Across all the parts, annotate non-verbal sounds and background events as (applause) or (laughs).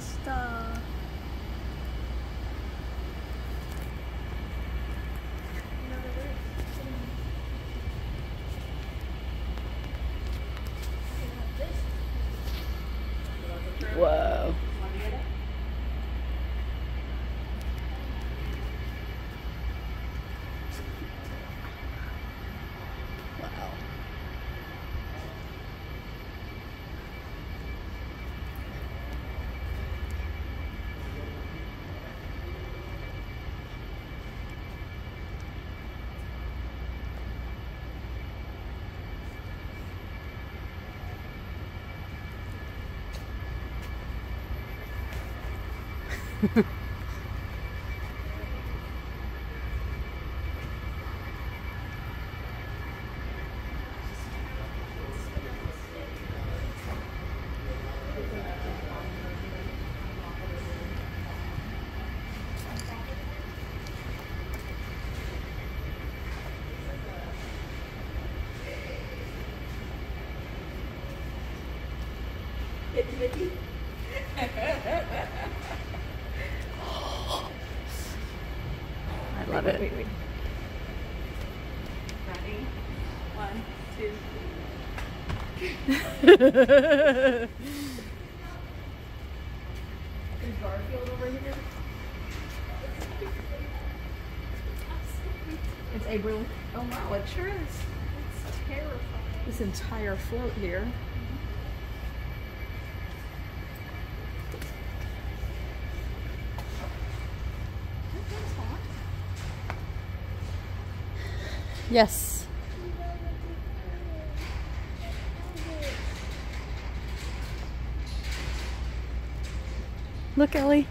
stuff. Whoa. Wow. I (laughs) love it. Wait, wait. Ready? One, two. Is Garfield over here? It's April. Oh wow, it sure is. It's terrifying. This entire float here. Yes. Look, Ellie.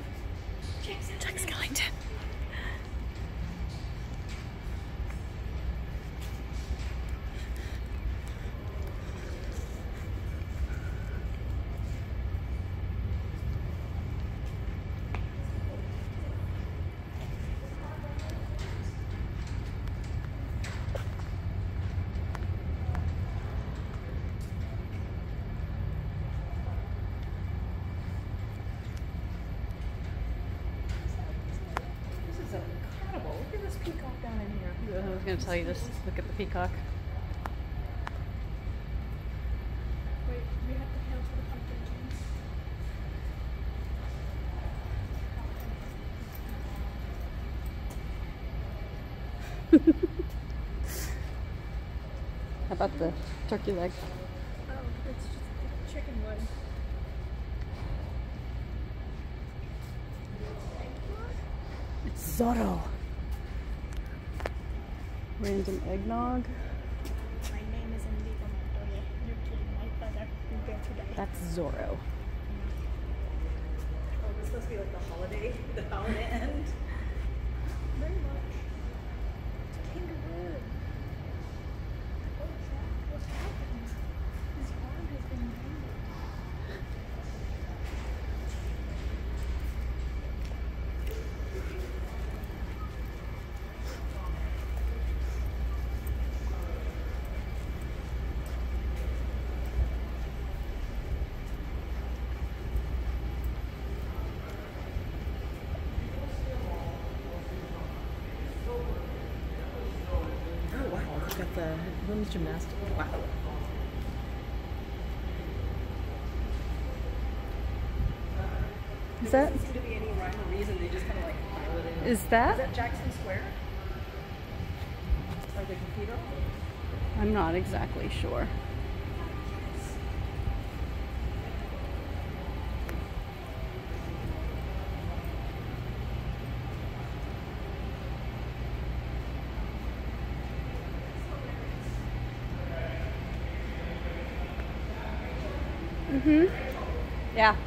Peacock down in here. I was going to tell you this. Look at the peacock. Wait, we have to hail for the pumpkin jeans. How about the turkey leg? Oh, it's just chicken leg. It's Zorro. Random eggnog. My name is Enrico Montoya. You're my brother. You're there today. That's Zorro. Oh, this must be like the holiday, the holiday end. At the women's gymnastics. Wow. Is There that doesn't seem to be any rhyme or reason. They just kind of like pile it in. is Is that? that Jackson Square? Or the cathedral? I'm not exactly sure. Mhm. Yeah.